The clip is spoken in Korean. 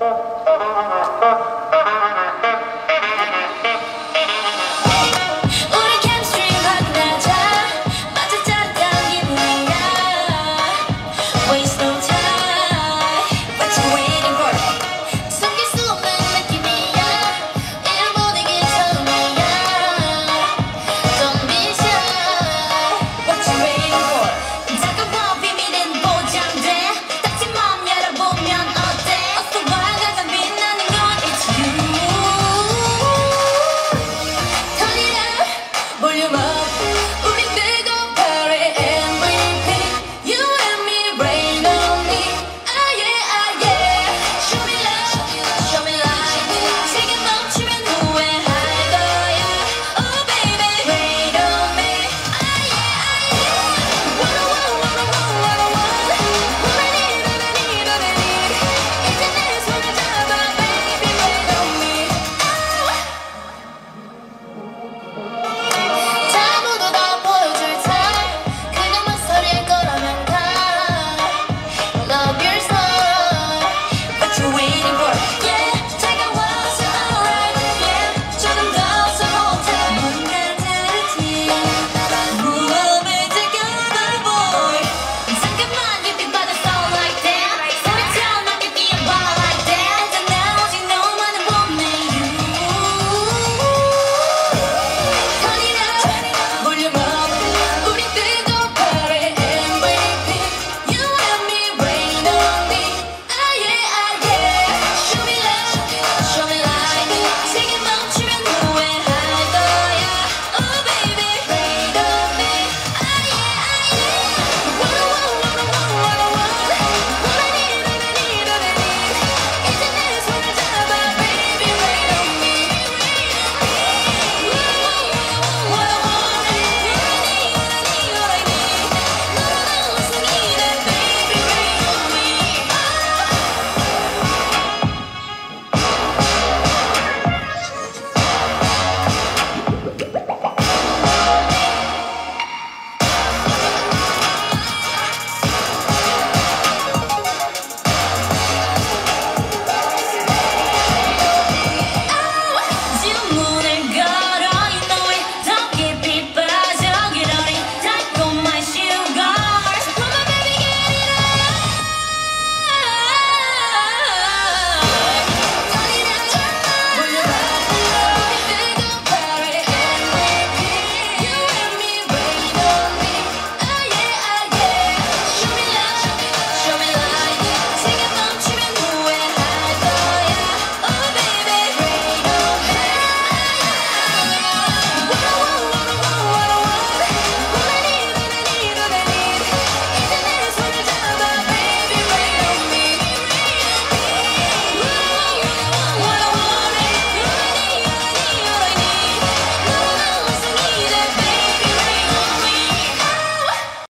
아,